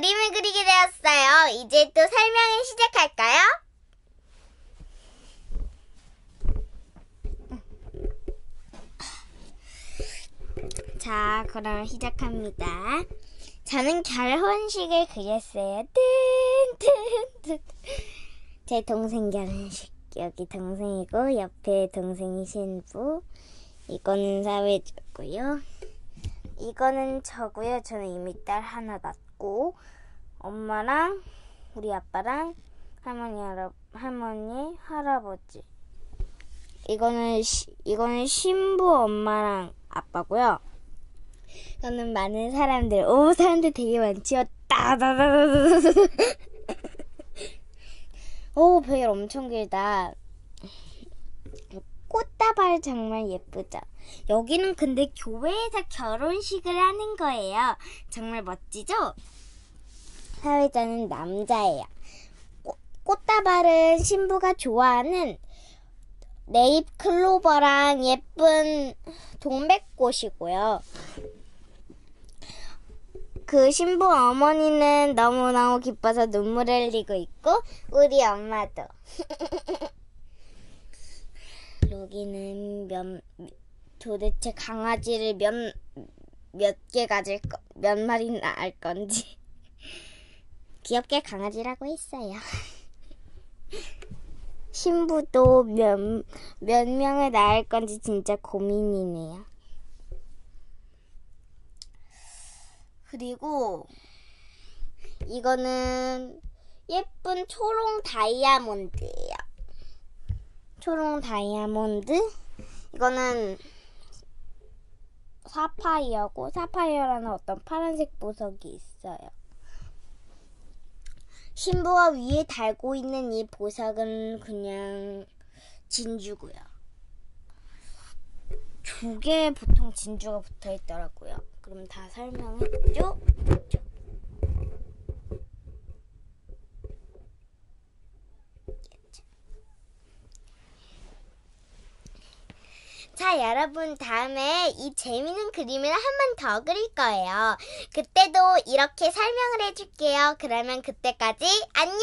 시작하게 되었어요. 이제 또 설명을 시작할까요? 자, 그럼 시작합니다. 저는 결혼식을 그렸어요. 뜬뜬뜬. 제 동생 결혼식. 여기 동생이고 옆에 동생이 신부. 이거는 사회주고요. 이거는 저고요. 저는 이미 딸 하나 낳고 엄마랑 우리 아빠랑 할머니 할머니 할아버지. 이거는 시, 이거는 신부 엄마랑 아빠고요. 저는 많은 사람들. 오 사람들 되게 많지요. 따다다다다다. 오 별 엄청 길다. 꽃다발 정말 예쁘죠. 여기는 근데 교회에서 결혼식을 하는 거예요. 정말 멋지죠? 사회자는 남자예요. 꽃, 꽃다발은 신부가 좋아하는 네잎 클로버랑 예쁜 동백꽃이고요. 그 신부 어머니는 너무너무 기뻐서 눈물을 흘리고 있고 우리 엄마도 여기는 몇 도대체 강아지를 몇 몇 개 가질 거, 몇 마리 낳을 건지 귀엽게 강아지라고 했어요. 신부도 몇, 몇 명을 낳을 건지 진짜 고민이네요. 그리고 이거는 예쁜 초롱 다이아몬드예요. 초롱 다이아몬드. 이거는 사파이어고 사파이어라는 어떤 파란색 보석이 있어요. 신부가 위에 달고 있는 이 보석은 그냥 진주고요. 두 개에 보통 진주가 붙어 있더라고요. 그럼 다 설명했죠? 자, 여러분, 다음에 이 재미있는 그림을 한 번 더 그릴 거예요. 그때도 이렇게 설명을 해줄게요. 그러면 그때까지 안녕!